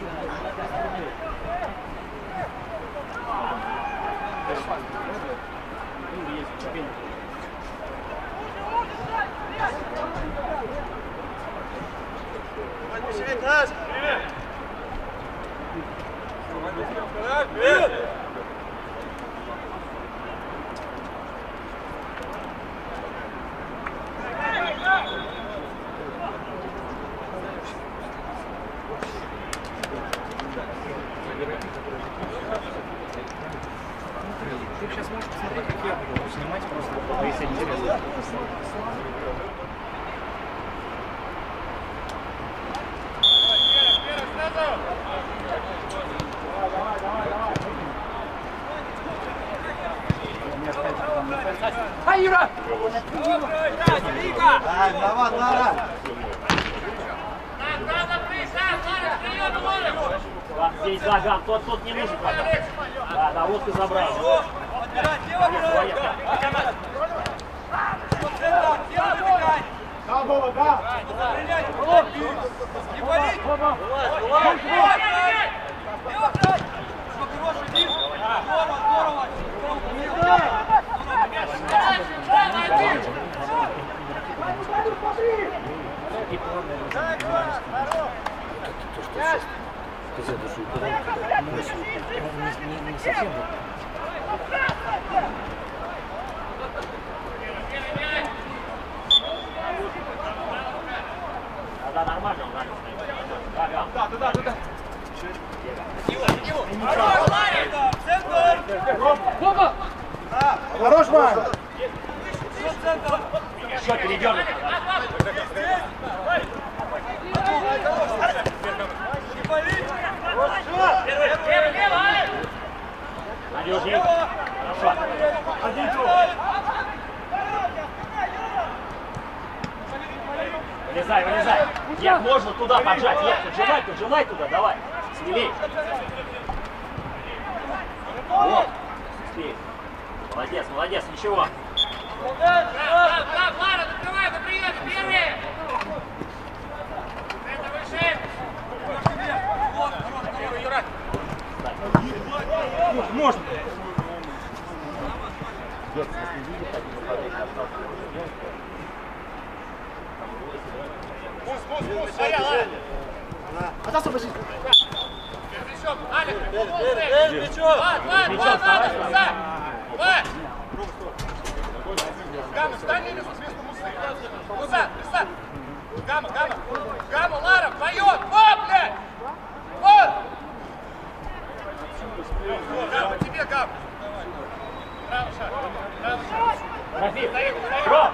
Ты сейчас можешь посмотреть, как я буду снимать просто, если интересно. Ай, Юра! Ай, виноват, Лара! Да, здесь Заган, тот тут не нужен пока. Да, да, вот ты забрал. Да, Вова, да! Не, не совсем вот. Да, да, нормально, он ранен. Да, да. Хорош, Вань! Еще передернут. Надежней. Хорошо. Вылезай, вылезай. Нет, можно туда поджать. Нет, поджимай, поджимай туда, давай. Смелей. Вот. Молодец, молодец, ничего. Можно! Гамма, стань или с местом усы. Назад, назад. Гамма, гамма. Гамма, Лара, поет. Вот, блядь. Вот. Гамма. Право шаг. Право шаг. Рафик. Ром,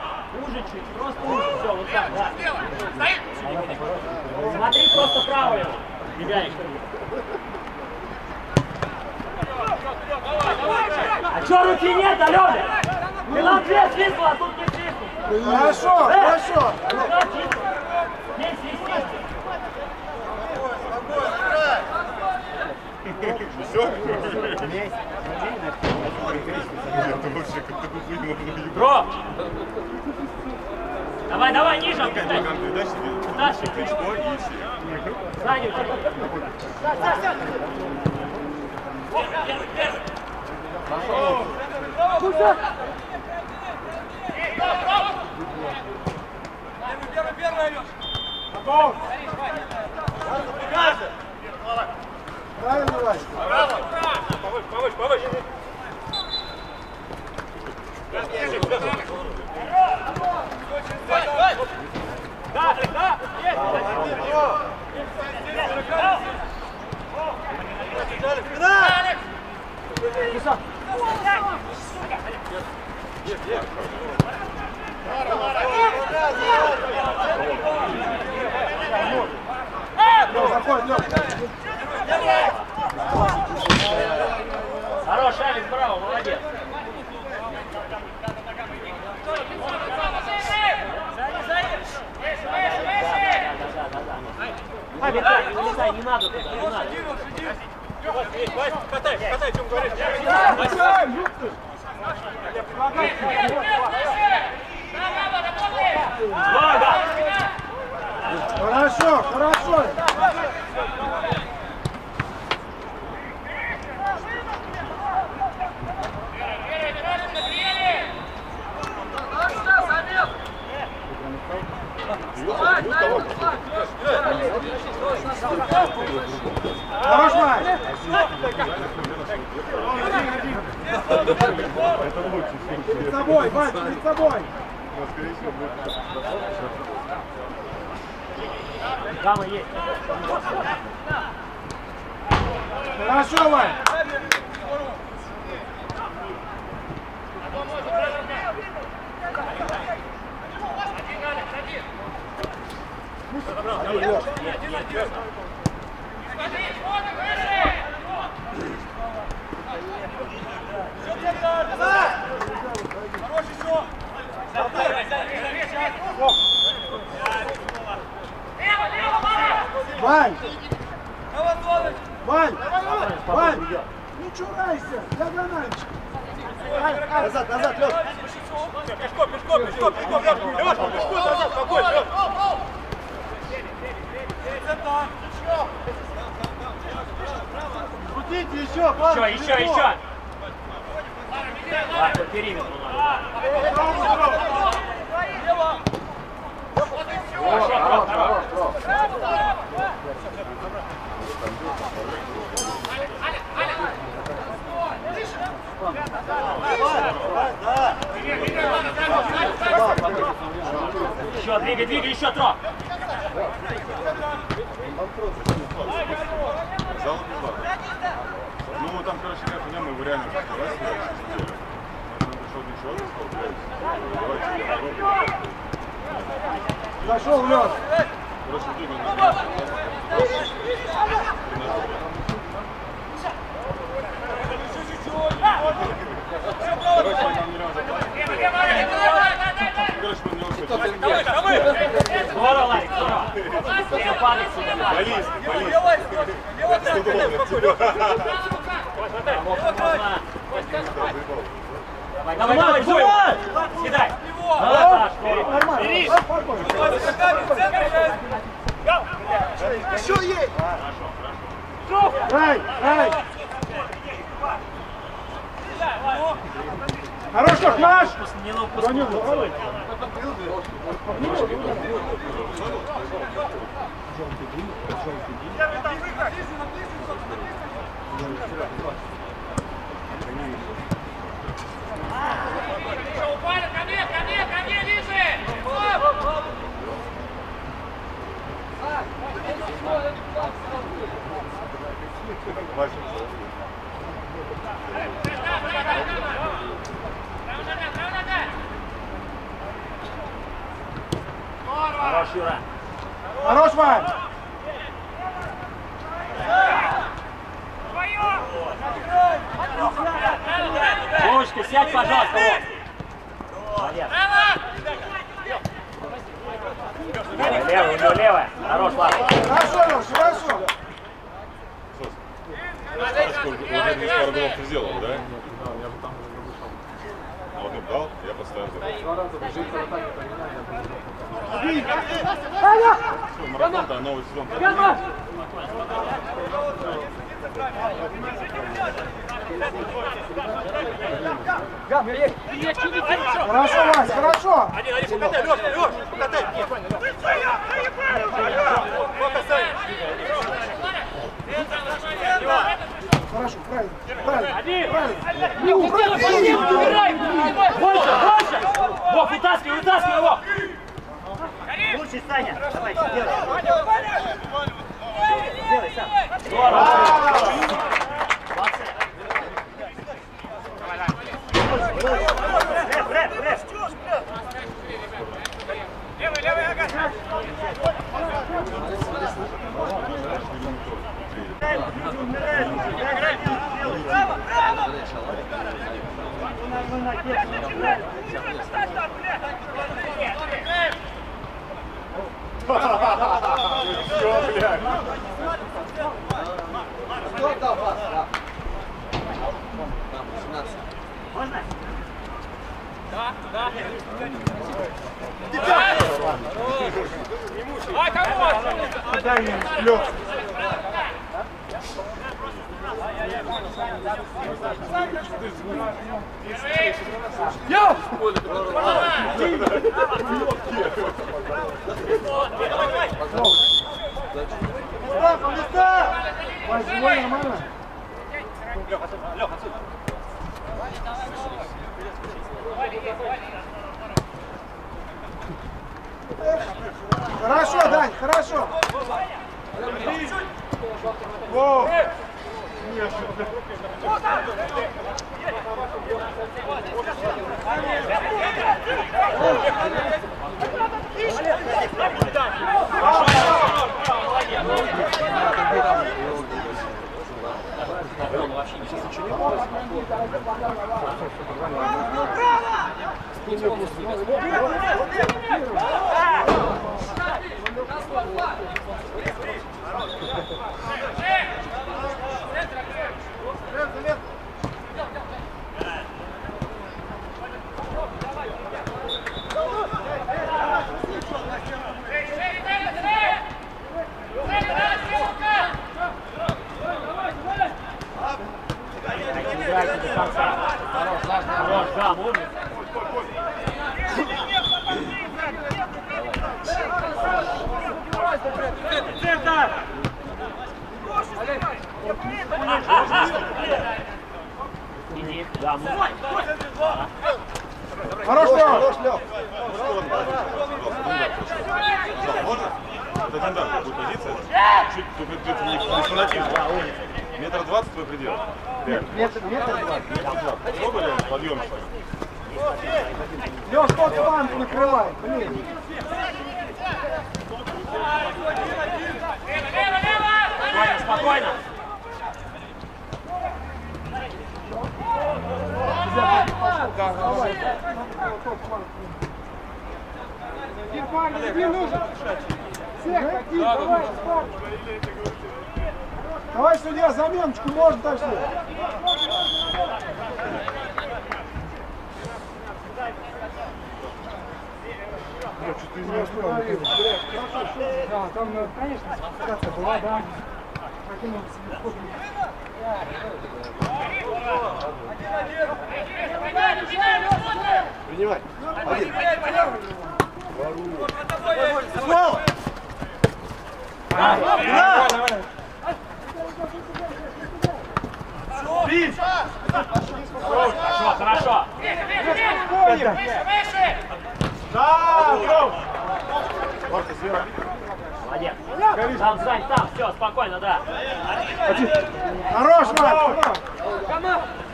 уже чуть, просто уже, все, вот так, да. Смотри просто его. Бегаешь. А чё руки нет, Алёна? Ты нам две свистнула, а тут не свистнул. Хорошо, хорошо! Куда чисто? Здесь свистишь. Ром! Давай, давай, ниже. Дальше. Сзади. Готов! Правильно, Васька? Повыше, повыше, повыше. Да, да, есть. Киса. Лёв, заходь, Лёв! Хорош, Алекс, браво, молодец. А, вилезай, не надо туда, не надо. Катай, катай, о чем говоришь. Да. Хорошо, хорошо! Хорош, Вань! Перед собой, Вань, перед собой! Гамма есть. Хорошо, Вань! Вань! Вань! Вань! Не чурайся! Я бананчик! Назад, назад, Лёш! Пешком, пешком, пешком, пешком, Лёшка, пешком назад, спокойно, Лёшка. Крутите еще! Еще, еще, еще. Так, по периметру надо. Еще, двигай, двигай, еще, Тро. Зал Ну, там, короче, как у него мы реально разговаривали. Он пришел ничего, сказал, блядь, давайте. Зашел! Короче, двигай. Короче, нам миллион заплатили. Короче, мы не успели. Здорово, Ларик, здорово. Не падай сюда. Болись, болись. Сто долларов тебе. Давай, давай, давай, бой! Съедай! Хорошо. Нормально! Еще есть! Эй, эй! Хорош, упускай. Упали, ко мне, ко мне, ко мне, ниже! Вася, Хорош, Юра. Хорош, Вань! Вовочка, сядь, пожалуйста. Молодец. Левая, у него левая. Хорош, ладно. Хорошо, Лёш, хорошо! Сколько, уже не пару голов ты сделал, да? А вот он дал, я поставил. Всё, Марафон-то, новый сезон. Хорошо, Вась, хорошо! Один, один, покатай, Лёшка, Лёшка, покатай. Покатай. Хорошо, правильно, правильно, правильно! Не уходи! Больше, больше! Вов, вытаскивай, вытаскивай его! Лучше, Саня. Давай, делай. Делай сам. Здорово. Молодцы. Рэп, рэп, рэп. Левый, левый, ага. Все, блядь. Можно? А, кого? Дай мне, Лёш! Листа, листа! Живой, нормально? Хорошо, Дань, хорошо. О! Играйте Хорош, Лёх! Можно? Это стандарт, будет позиция. Чуть только ты не, не фанатизм. Метр двадцать твой предел. Метр, метр два. Метр двадцать. Сколько ли подъем? Лёш, тот банк накрывай, блин. Спокойно, спокойно. Германия, тебе нужен. Всех, какие, давай, спорт. Давай, судья, заменочку можно дать. Что-то не успел. Да, там, конечно, спецификация была, да. Покинул себе вход. Принимай. Один. Снова! Хорошо, хорошо. Марка, сверху. Молодец. Там, Сань, там, все, спокойно, да. Хорош, Марк!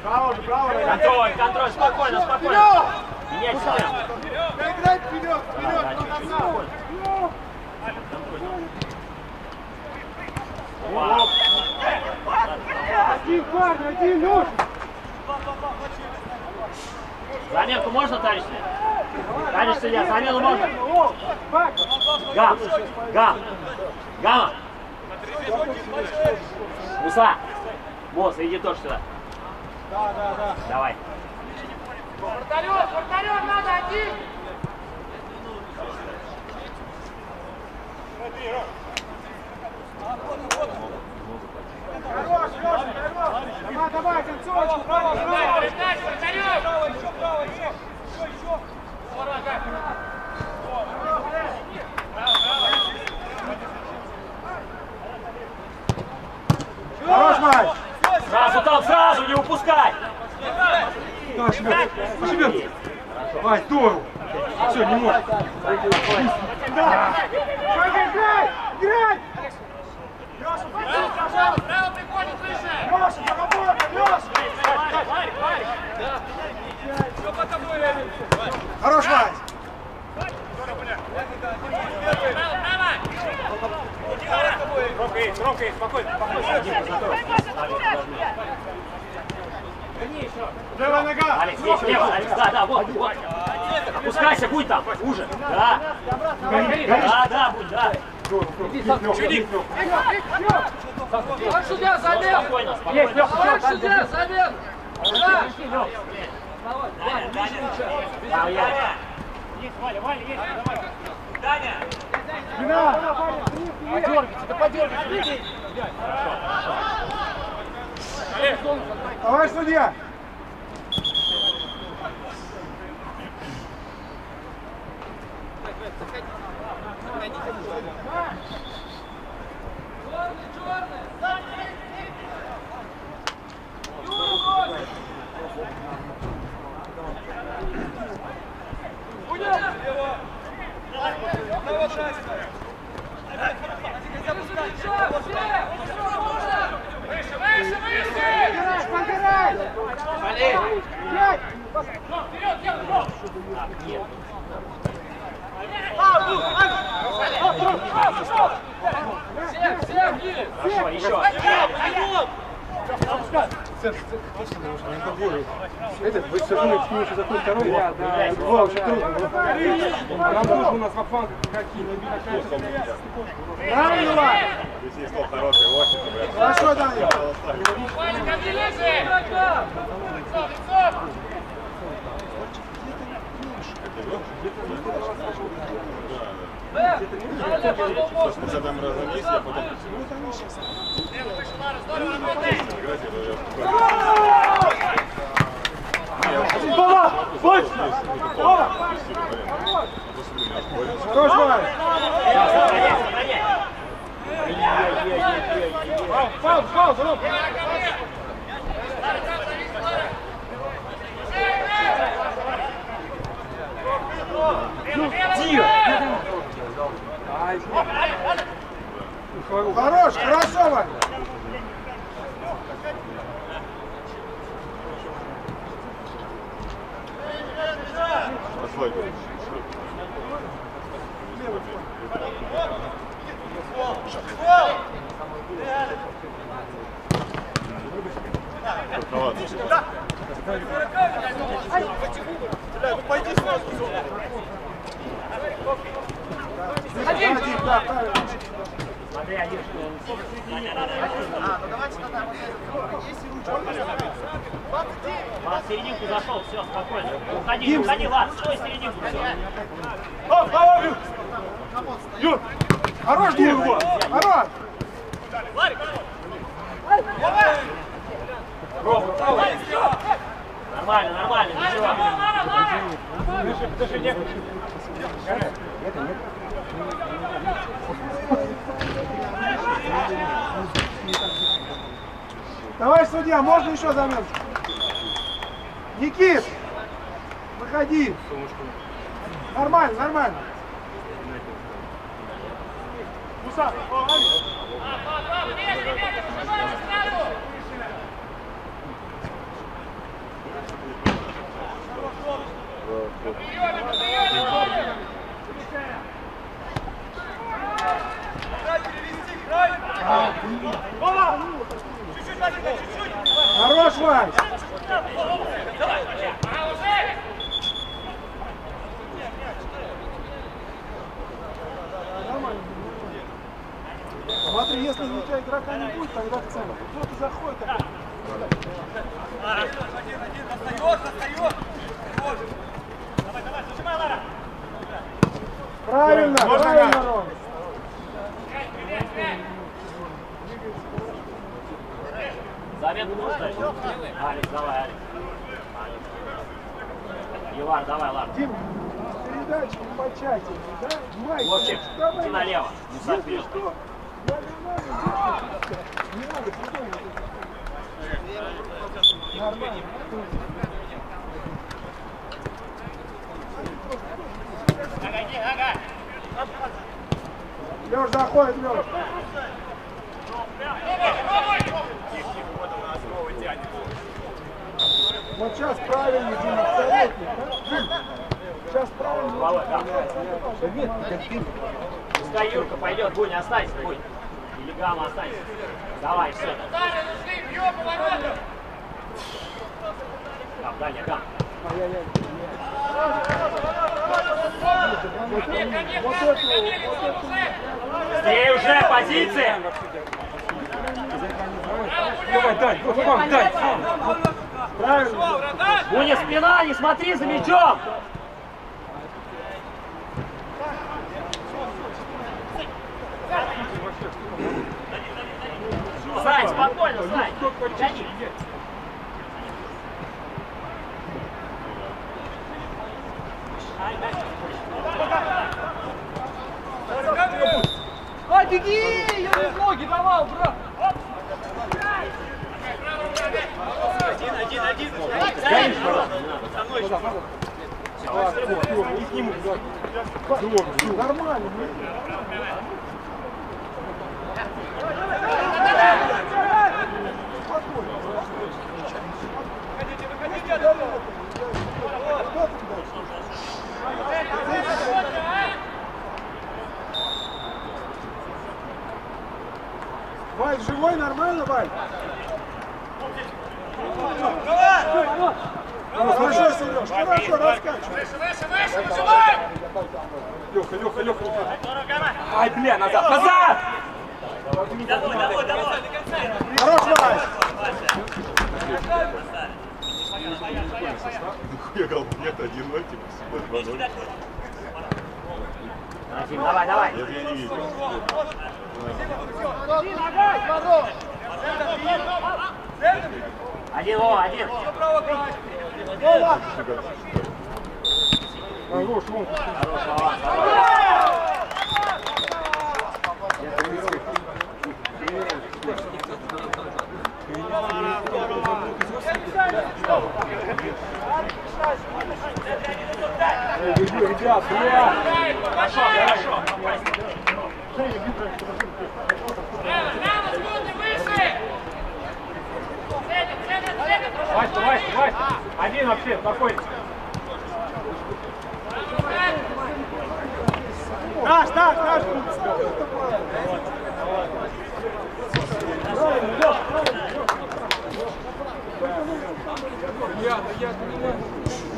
Контроль, контроль, спокойно, спокойно. Вперед, вперед, Да, до чуть-чуть, конца! спокойно. Один парень, один, Леша! Заменку можно, товарищ? Товарищ судья, замену можно? Гам, гам, гамма. Муса, Мос, иди тоже сюда. Да, да, да. Давай. Вратарев, вратарев надо один! Хорош, Леша, хорош! Давай, давай, концовочку, право, право! Передач, вратарев! Право, еще, право, еще! Еще, еще! Хорош, Мать! Сразу там, сразу, не упускай. Да, себе, себе! Мать, здорово! Все, не может! Да! Играй! Играй! Право, право приходит выше! Леша, поработай, Леша! Хорош, Мать! Левая нога! Алекс, здесь, слева, Алекс, да, да, вот, вот. Опускайся, будь там, уже. Да. Да, да, будь, да. Товарищ судья, замен! Спокойно, спокойно. Товарищ судья, замен! Да! Там я. Подергайте, да подергайте! Товарищ судья! Так, нет. Хорошо, еще. Этот, вы все равно к нему еще заходит второй, да, да, два очень трудно. Нам нужно у нас во флангах какие-то. Правильно, Влад? Если есть стол хороший, очень, то, блядь. Хорошо, Даня. Ваня, ко мне лезь! Лицо, лицо! Если там разомнись, я потом Лево выше, Лара, здорово работаешь! Играть, я говорю, я Хорош, Влад. Сохраняй, сохраняй. Фаул, фаул, фаул. Хорош, хорошо, Вань. Послай, говорит. Шоковато. Один, да, правильно. Смотри, они Влад, в серединку зашел, все, спокойно. Уходи, уходи, Влад, стой серединку, все. Хорош, Дим. Хорош. Нормально, нормально, ничего. Товарищ судья, можно еще заметку? Никит, выходи. Нормально, нормально. Хорош, Вань. Смотри, если у тебя игрока не будет, тогда в центр. Кто-то заходит, а Правильно, правильно, Ром. Заметку нужно? Алекс, давай, Алекс. Иван, давай, ладно. Дим, передачи по тщательнее, да? Майк, Вовчик, давай, налево. Муса вперед. не надо, придумай. Нормально. Леш заходит, Леш. Вот сейчас правильно, Дима, советник? Сейчас правильно. Володь, да. Пускай Юрка пойдет, Буня, останься, Бунь. Или Гамма останься. Давай, все. Таня, нашли, бьем поворотом! Гам, Даня, Гам. Быстрее уже, позиция! Давай, дай, вот вам, Правильно. Буня, спина, не смотри за мячом! Сань, спокойно, Сань. Тяни. А, беги! Я не в ноги давал, брат! Конечно. Нормально. Выходите, выходите, Валь, живой, нормально, Валь? Хорошо, Сереж, хорошо, раскачивай. Выше, выше, выше, выжимай! Леха, Леха, Леха, Леха. Ай, бля, назад, назад! Хорош, Валь! Нихуя гол нет, 1-0, типа, всего 2-0. Трофим, давай, давай. Это я не видел. Один, о, один. Хорош, вон. Эй, беги, ребят, бля! Хорошо, хорошо. Рано, скуты, выше! Центр, центр, центр! Вась, Вась, Вась! Один вообще, спокойно. Наш, наш, наш! Я, я понимаю.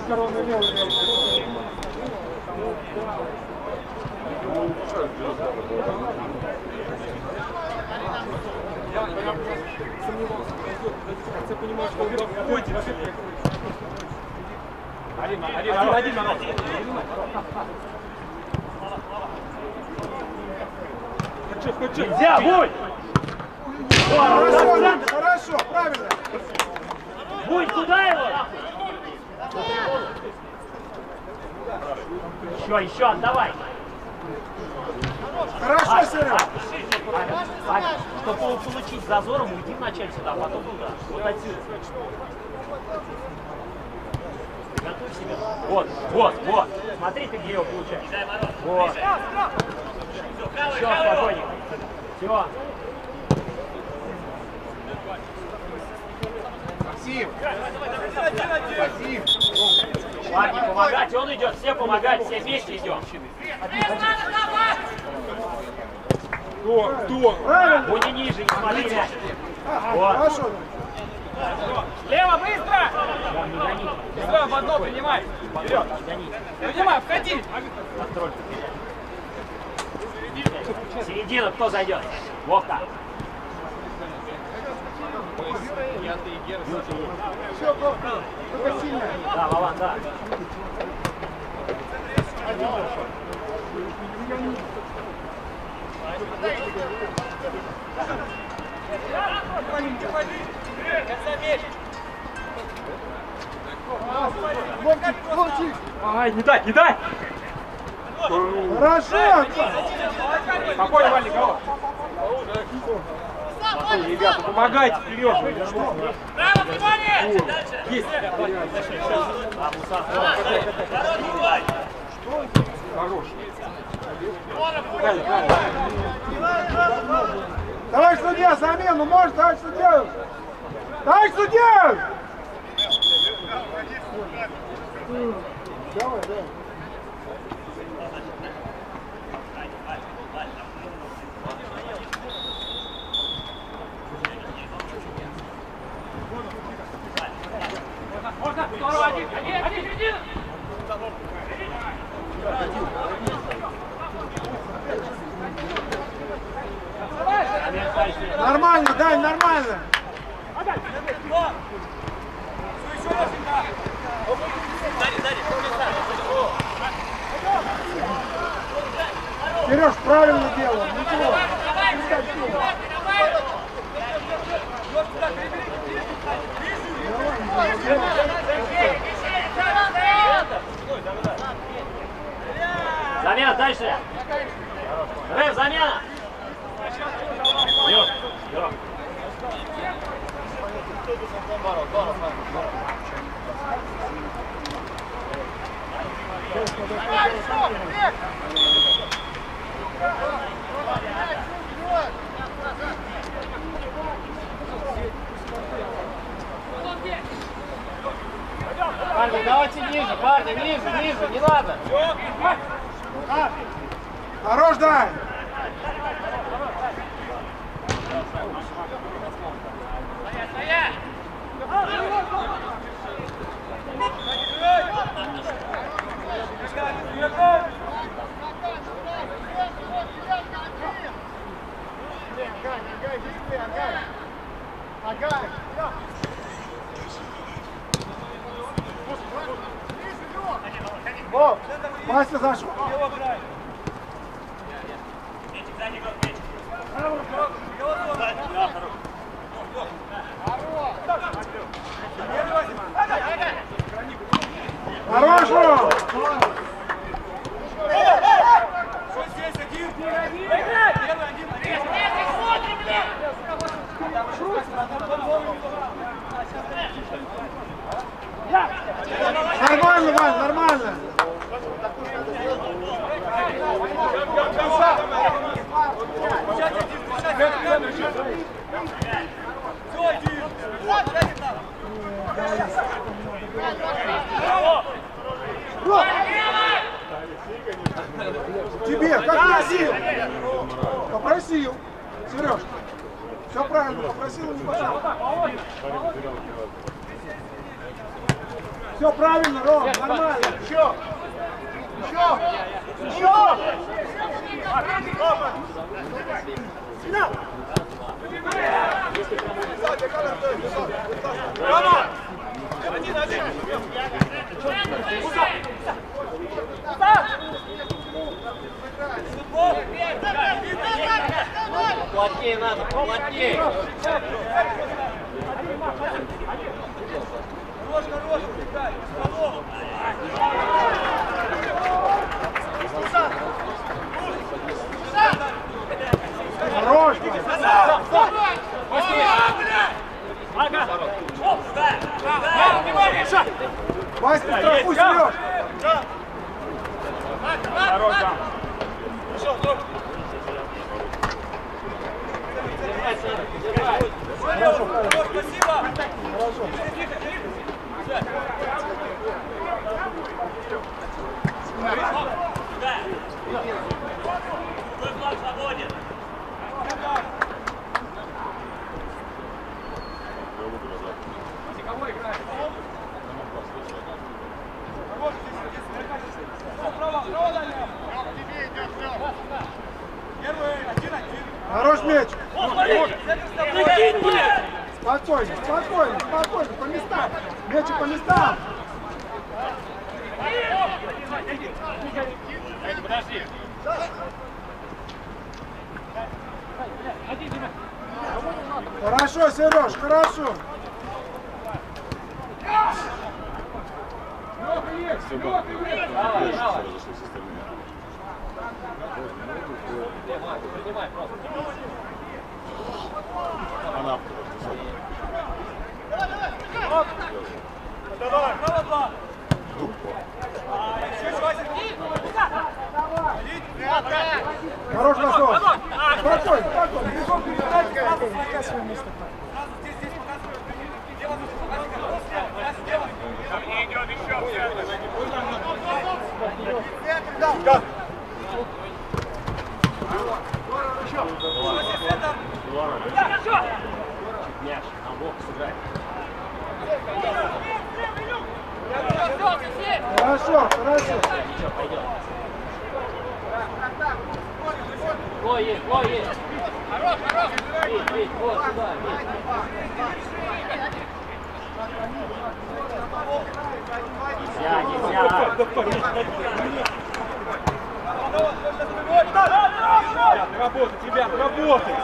Корона левая. Я, понимаю, что он пойдет. Один, один, один, один, один. Хочу, хочу. Нельзя, Буль! Хорошо, хорошо, правильно. Буль, куда его? Еще, еще, отдавай. Хорошо, Серега. Чтобы получить зазором, уйди вначале сюда, а потом туда. Вот отсюда. Готовь себя. Вот, вот, вот. Смотри, ты где его получаешь. Вот. Все, спокойненько. Все. Парни, помогать, он идет, все помогать, все вместе идем. Кто, кто? Правильно. Будь ниже, не смотри мяч. Вот. Хорошо. Лево, быстро! Быстро в одно принимай. Вперед. Принимай, входи. Контроль. Середина, кто зайдет? Вовка. Все, Ковка, только сильно. Да, Вован, да. Ай, не дай, не дай! Хорошо. Спокойно, Валя, никого. Ребята, помогайте, вперед. Право, внимание! Есть. Хорош. Правильно, правильно. Товарищ судья, замену может, товарищ судья? Товарищ судья! Давай, давай. Нормально, дай, нормально. Сереж, правильно делал. Ничего. Замена, дальше. Рэп, замена. Вперед, вперед. Парни, давайте ниже, парни, ниже, ниже, не надо. Хорош, дай. Вася зашел. Хорош, Нормально, Вань, нормально. Тебе, как просил? Попросил. Сереж, все правильно, попросил не пошел. Все правильно, Ром, нормально. Еще. Еще. Еще. Плотнее надо, плотнее. Хорош. Вась, штрафуй, Сереж. Хорош Хорошо, спасибо. Хорошо. Спасибо. Спокойно, спокойно, спокойно, по местам. Мячи по местам. Хорошо, Сереж, хорошо. Все было. Дальше все разошлись остальные. Она Хорош бросок. Спокойно, спокойно. Бегом передать. Пока свое место. Мяч, а бог сыграет. Хорошо, хорошо. Все, есть, о, есть. Хорош, хорош. Вить, Вить, вот сюда, Вить. Нельзя, нельзя. Работать, ребят, работать.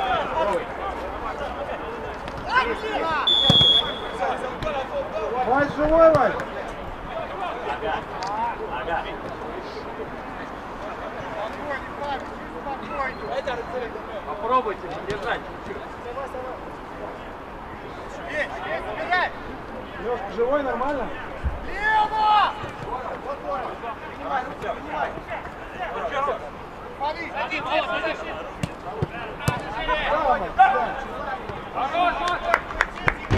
Вась живой, Вась. Ага, ага. Попробуйте держать. Лешка живой, нормально? Браво, Вась, да.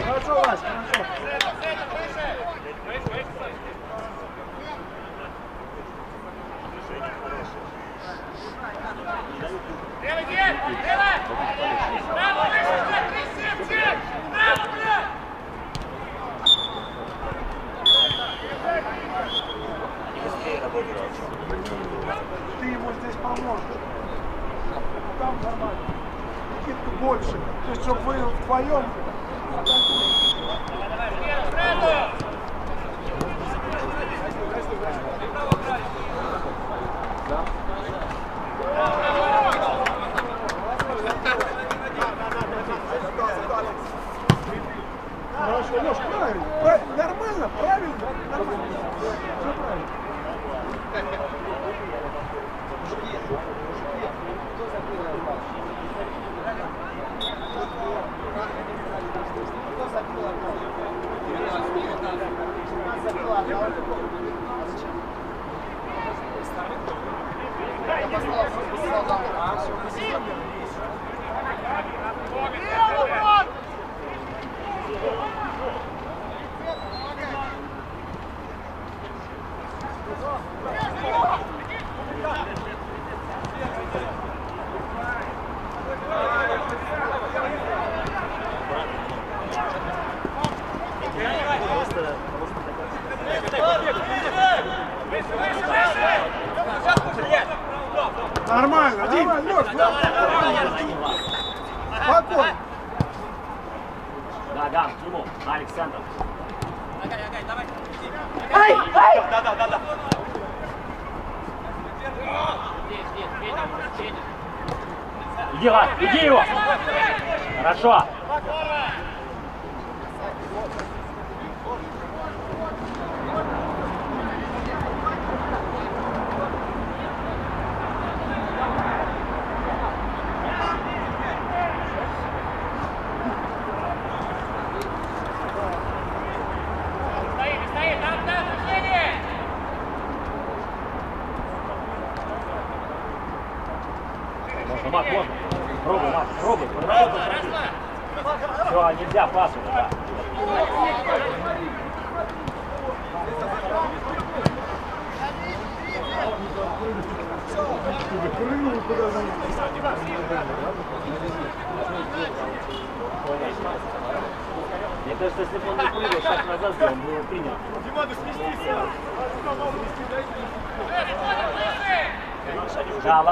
Хорошо, Вась, хорошо.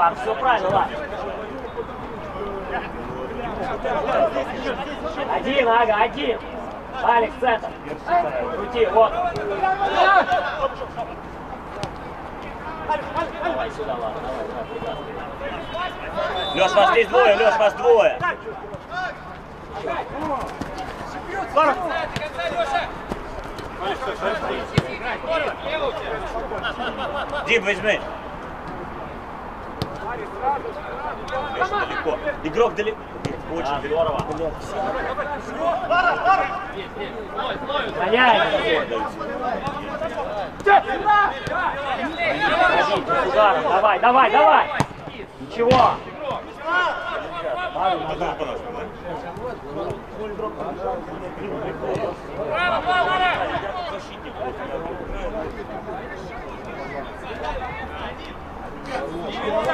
Ладно, все правильно, ладно. Один, ага, один. Алекс, центр. Крути, вот. Давай сюда, ладно, давай. Леш, вас здесь двое, Леш, вас двое. Дим, возьми. Далеко. Игрок далеко. Очень а, здорово. Ударом. Давай, давай, давай. Ничего. Потом по нашему, да?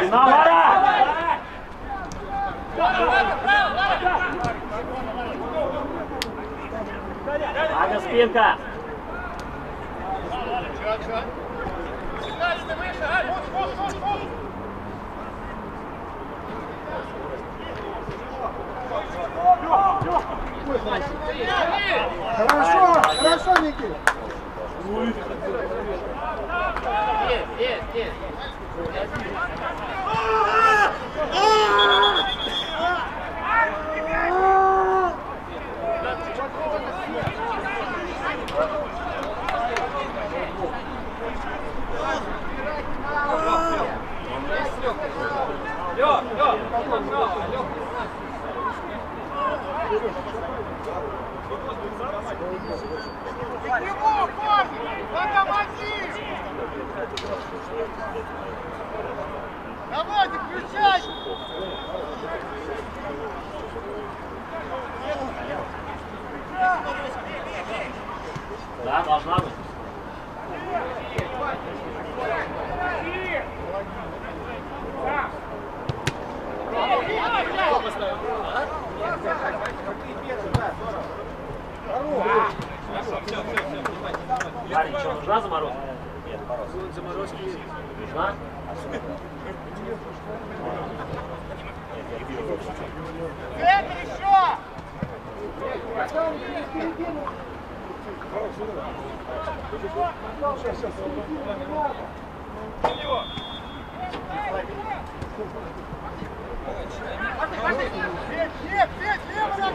На спинка. Хорошо, хорошо, Никит. Бегу, парни! Локомотив! Давайте, включай! Да, должна быть. Парень, что, нужна заморозка? Нет, заморозка. Нужна? Это еще!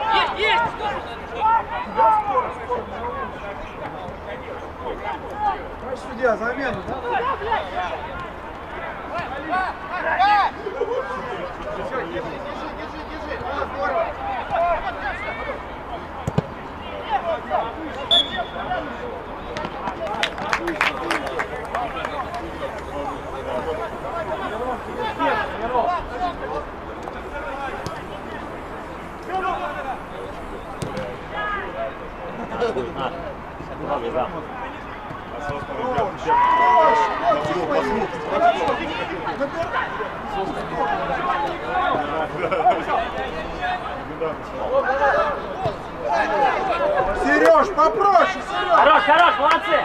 Есть, есть! Судья, замену, да? Ноги, да. Сереж, попроще, Сереж! Хорош, хорош, молодцы!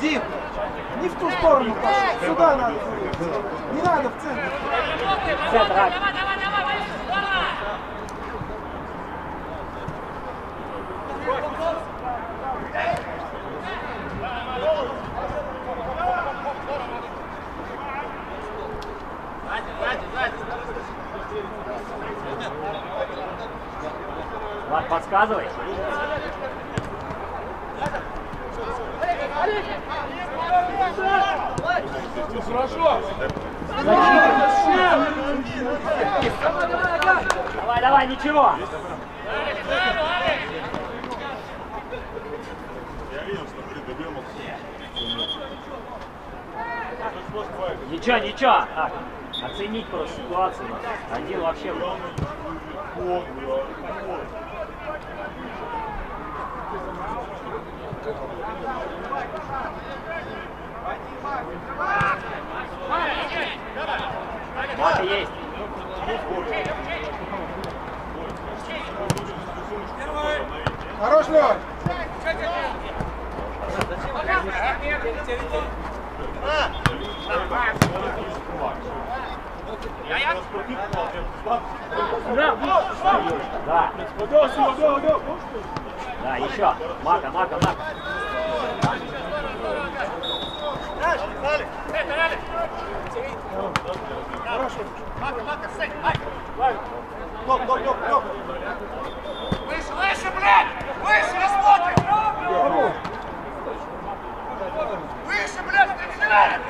Дим, не в ту сторону пошел, сюда надо. Не надо в центр. Центр, Ак. Влад, подсказывай. Давай, давай, ничего. Ничего, ничего. Так, оценить просто ситуацию. Один вообще... Мата есть. Хорош, Лёнь! Да. Да, еще. Мака, мака, мака. Выше, выше, блядь! Выше, не смотрим! Выше, блядь, встречай!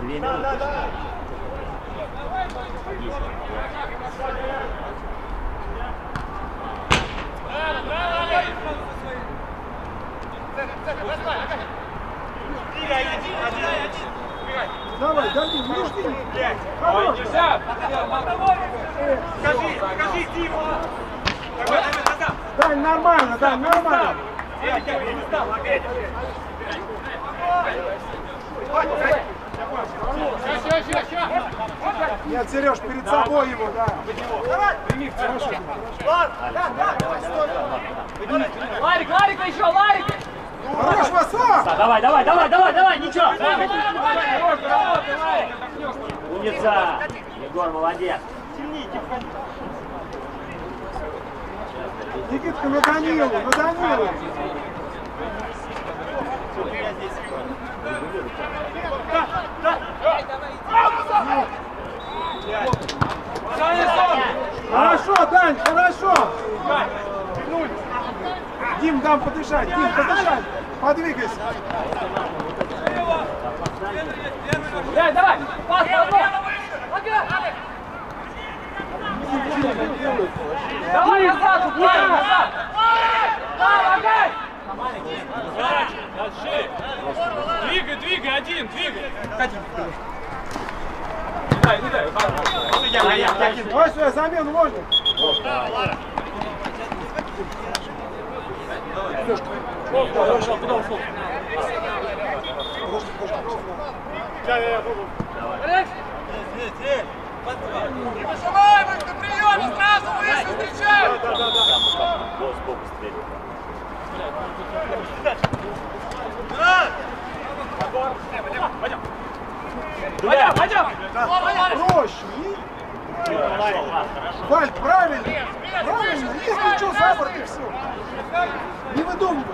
Две минуты. Давай, дай, не жди. Хорош! Скажи, скажи, Дима! Дай, нормально, дай, нормально. Нет, Сереж, перед собой его, да. Прими, хорошо. Ларик, Ларик еще, Ларик! Хорош, Васа! Да, давай, давай, давай, давай, давай, ничего! Умница! Егор, молодец! Никитка, на Данилу, на Данилу. Хорошо, Дань, хорошо. Дим, дам подышать, Дим, подышать. Подвигайся. Давай, давай! Пас, Давай назад, упай, назад! Давай, Двигай, двигай, один, двигай. Давай сюда, замену можно? Лешка. Куда ушел? Куда ушел? Подожди, подожди. Я, я, я, буду. Есть, есть, есть. Не вышивай, мы на приеме сразу мы если встречаем. Да, да, да. Там, там, голос богу стрелит. Да! Пойдем, пойдем. Пойдем, пойдем. Проще, Валь, правильно. Правильно. Если что, за борт и все. Не выдумывай.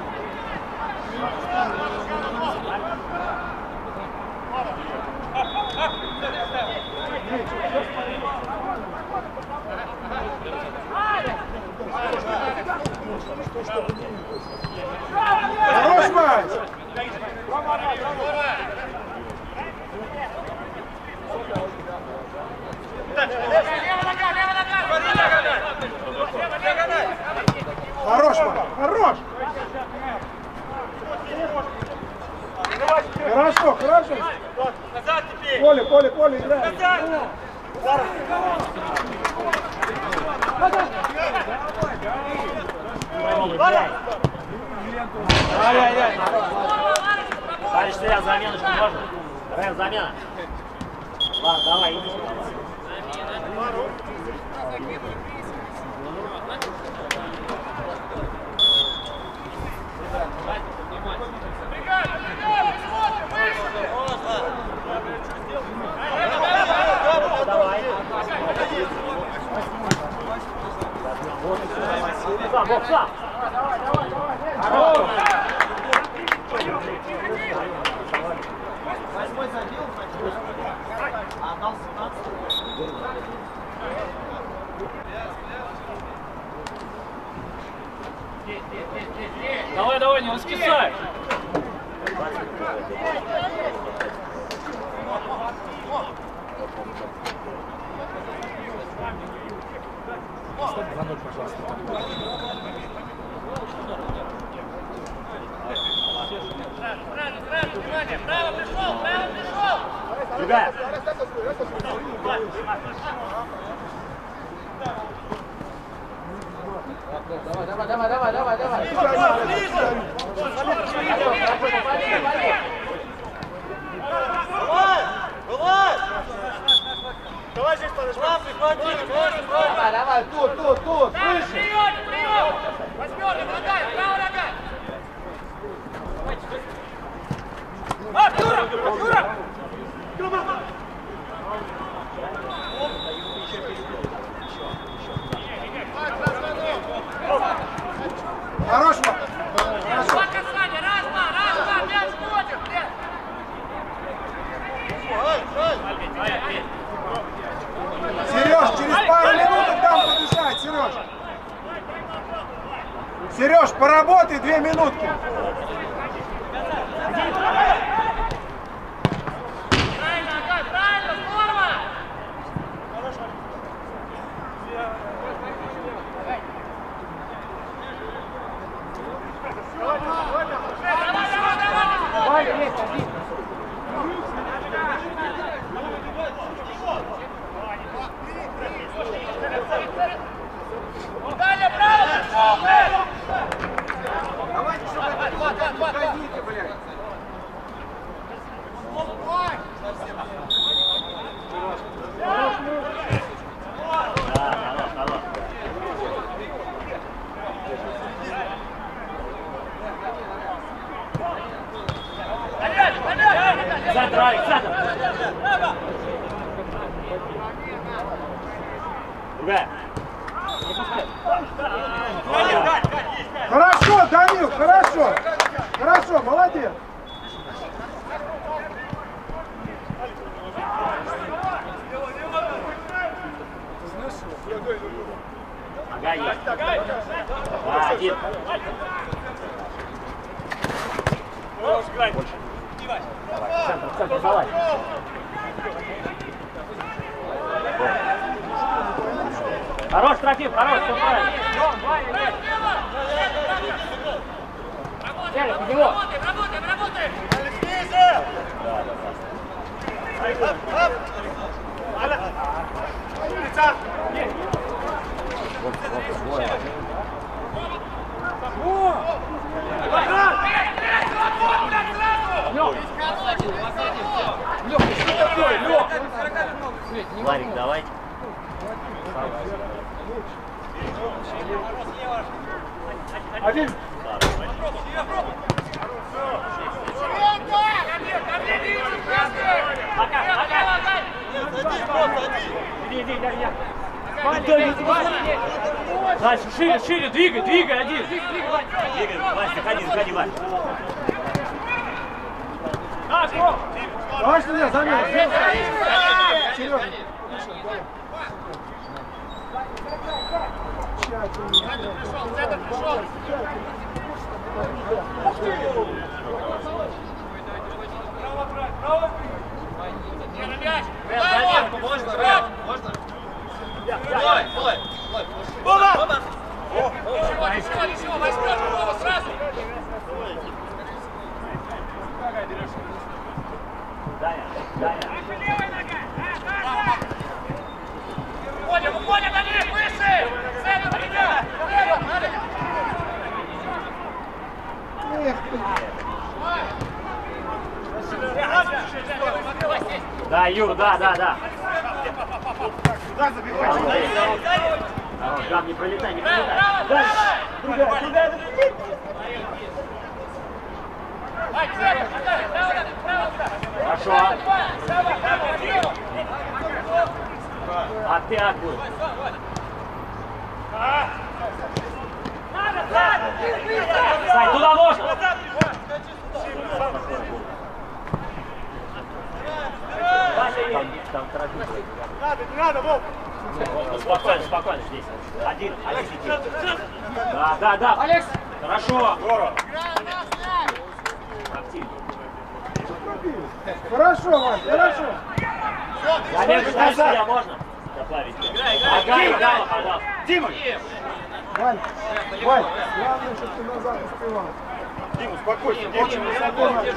Хорош, Вась! Хорош, Вась! Хорош! Хорошо, хорошо. Коля, Коля, Коля, играй. Ай-яй-яй. Товарищ, стоят, заменочку можно? Рэм, замена. Ладно, давай, иди сюда. Давай. Сам, бок, сам. Давай, давай, не раскисай. Ребят, Давай, давай, тут, тут, тут, выше. Восьмерка, нога, право нога! Хорош, Вась. Хорошо. Два касания, раз, два, раз, два, мяч вводим, блядь! Сереж, через пару минут дам подышать, Сереж. Сереж, поработай две минутки. Правильно, Агат, правильно, здорово! Далее, право, пришел, блядь! Давайте, чтобы это Два, два, два, два. Уходите, блядь. да, хорош, хорош. Опять, опять! Центр, Алекс, центр. Ребят. Хорошо, Данил, хорошо. Хорошо, молодец. Нога есть. Да, один. Давай, центр, центр, давай. Хорош, Трофим, хорош, все правильно. Сели, под него. Работаем, работаем, работаем! Ларик, давай. Один. Ко мне, ко мне, Димочка, красный! Пока, пока! Дальше, шире, шире, двигай, двигай, один. Двигай, Вася, ходи, заходи, Вася. А! Давай сюда, замер. Серега. Пришел, центр пришел. Не на мяч. Его. Можно, можно. Лой, лой, лой. Боба! Ничего, ничего, ничего, возьмешь Боба сразу. Даня, Даня. Уходим, уходим на них, выше! Центр, меня! Лево, надо! Да, Юр, да, да, да. Хорош, Гам, не пролетай, не пролетай. Дальше. право, право. Хорошо. Право, право, лево. Сань, туда можно. Там, там торопиться. Надо, не надо, Вов. Спокойно, спокойно здесь. Один, один сидит. Да, да, да. Алекс! Хорошо. Здорово. Активно. Хорошо, Вань, хорошо. Олег, дальше тебя можно? Ага, пожалуйста. Дима! Вань, главное, чтобы ты назад успевал. Дима, успокойся. Очень высоко надо.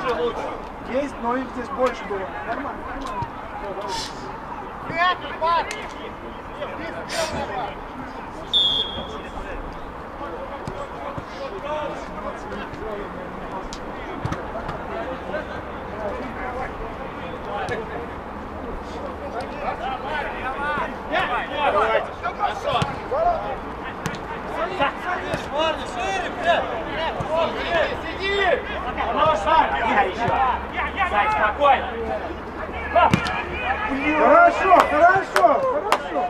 Есть, но их здесь больше было. Нормально. Я еще. Сань, спокойно. Хорошо, хорошо, хорошо.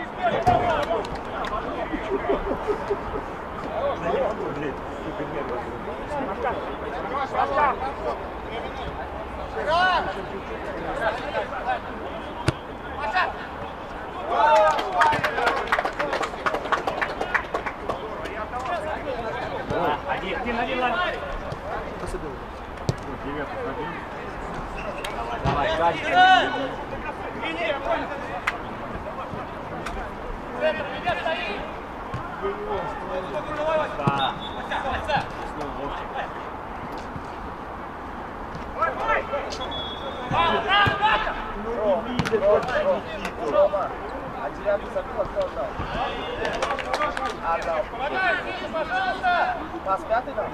Да, Один, один, один, один. Давай, давай, Галь. Центр, меня стоит! Да. Право, право, право! Помогай, Филипп, пожалуйста! Пас пятый дал?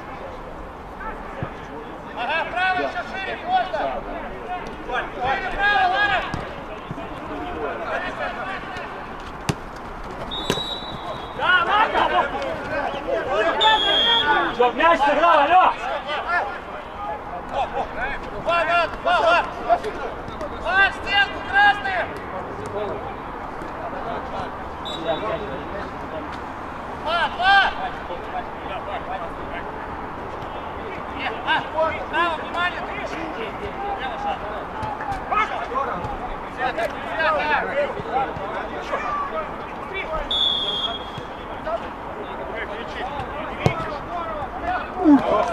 Ага, право еще шире, можно! Шире право, Лара! Чтоб мяч сыграл, алло! Два, да, два, два! Два, в стенку, красные! Два, два! Нет, а, право, внимание! Лево шаг. Взято, взято!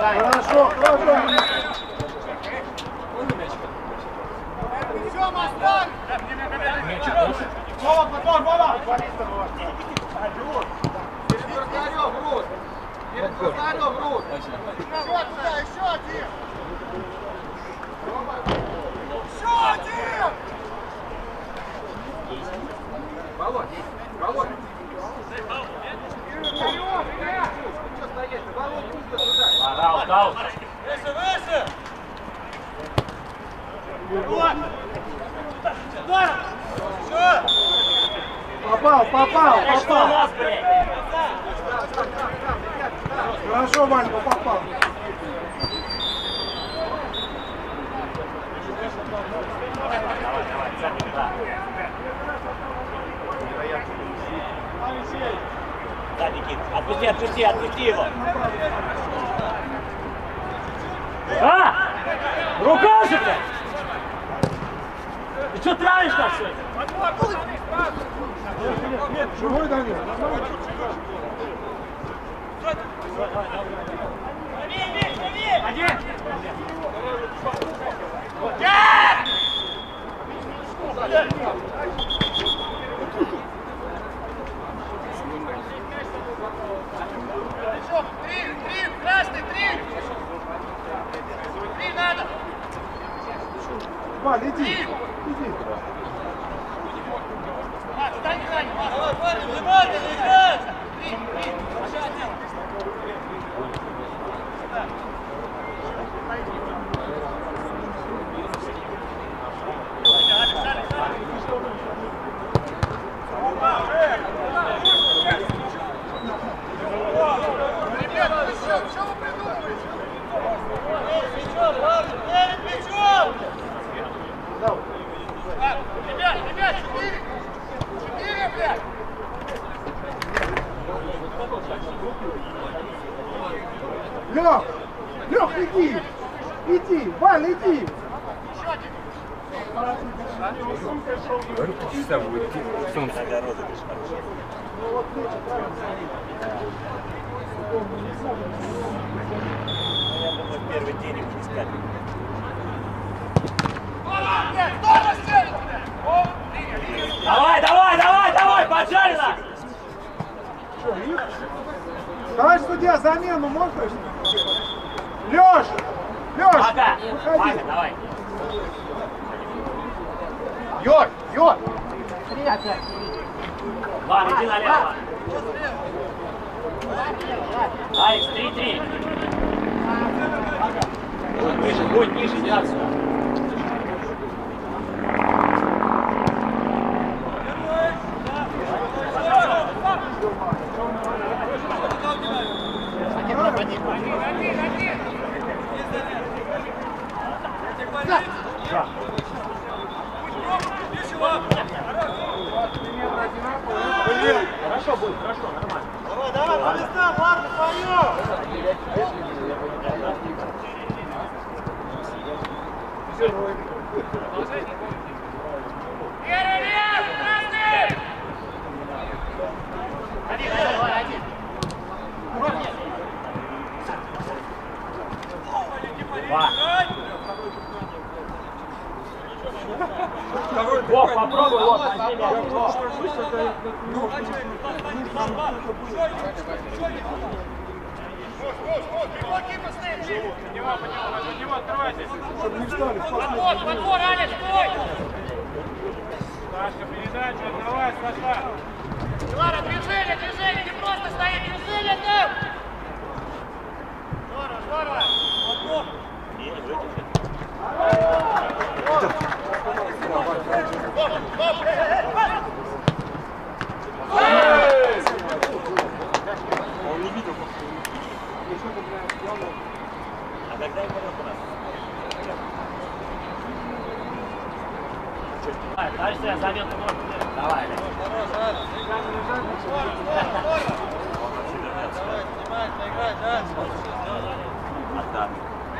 Хорошо, хорошо. Все, Мастан! Вова, подбор, Вова! Вот туда, еще один! Еще один! Пора, аут, аут. Выше, выше! Попал, попал, Да что у попал. Хорошо, Ванька, попал. Да. Никит, отпусти, отпусти, отпусти его. А! Рука же, блядь! Ты что травишь нас сегодня? Живой Данил? Валь, иди. Иди. Будет, хорошо, нормально. Давай, давай, по местам, ладно, твое! Лера, Вов, попробуй, вот, возьми мяч. Чтобы не встали. Подбор, подбор, Алекс, стой! Сашка, передача, открывай, Саша. Ладно, движение, движение, не просто стоять, движение там! Здорово, здорово! А когда его у нас? Давай, Товарищ Сергей, замену можно сделать? Давай. Отдам.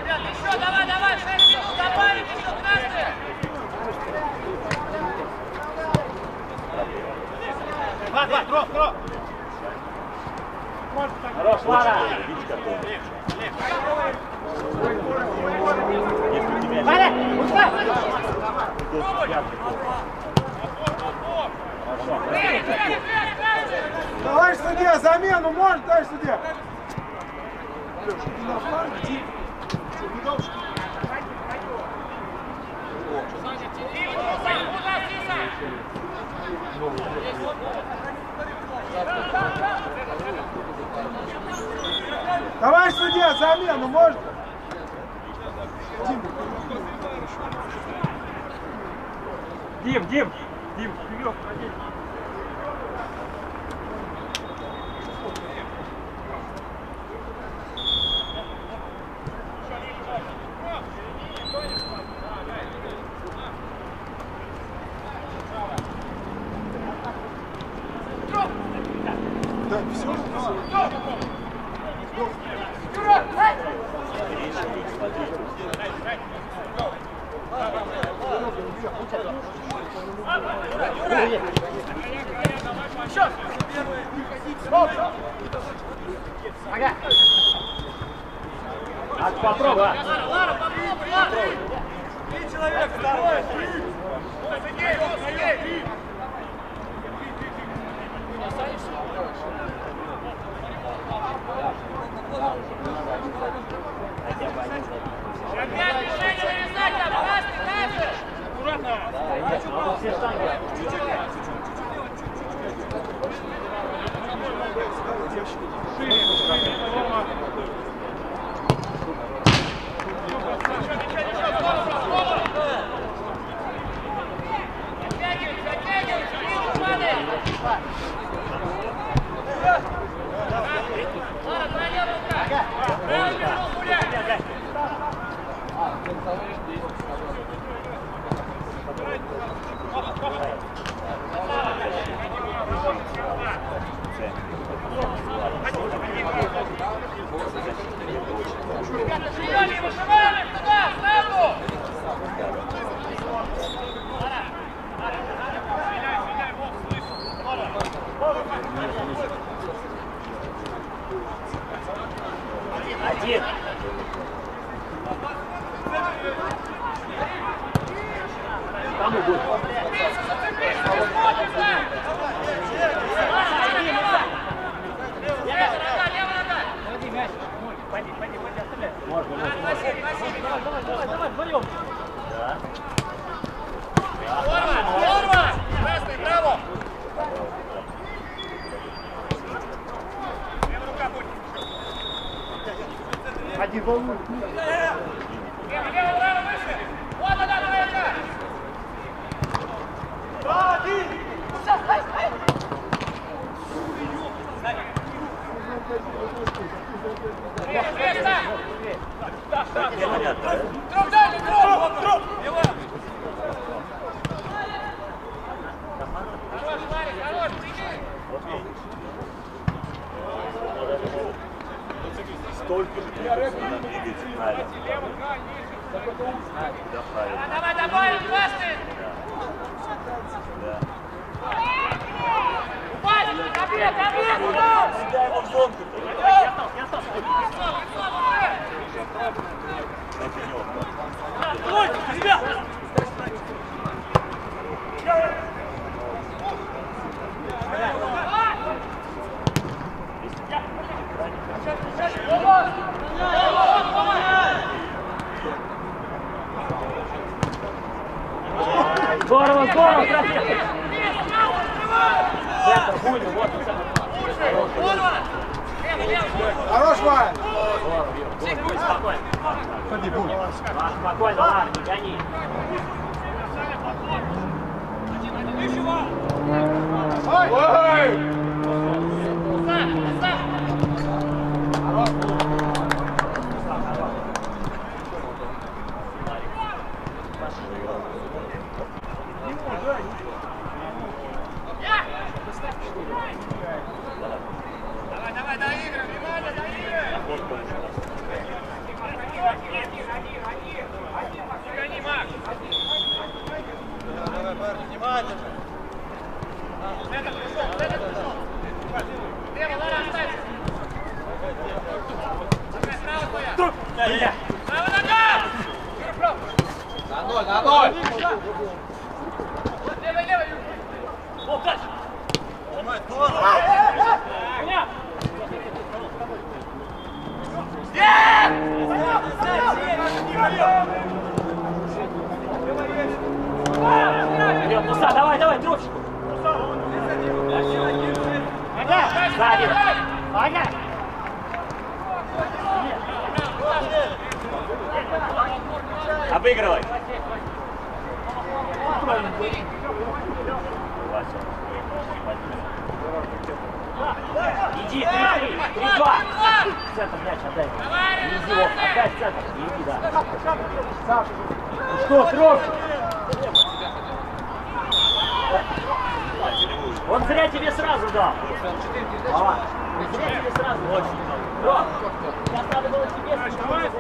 Ребят, еще, давай, давай, 6 минут, добавим еще красные! Два, два, троп, троп! Хорош, Лара. Красный, красный, красный! Товарищ судья, замену может, товарищ судья? Леш, иди на фланг, Хорош, Вань! Ходи, Буль. Спокойно, ладно, не гони. Ой! Ой! На ноль, на ноль! Левый, левый! О, дальше! Вперед, Муса, давай, давай, дрочку! Муса, он! Сзади! Ага! обыгрывай. Иди, 3-3, 3-2. Центр мяч отдай. Иди, Вов, отдай центр. Иди, да. Саша. Ну что, трогай. Он зря тебе сразу дал. А, он зря тебе сразу дал. Сейчас надо было тебе...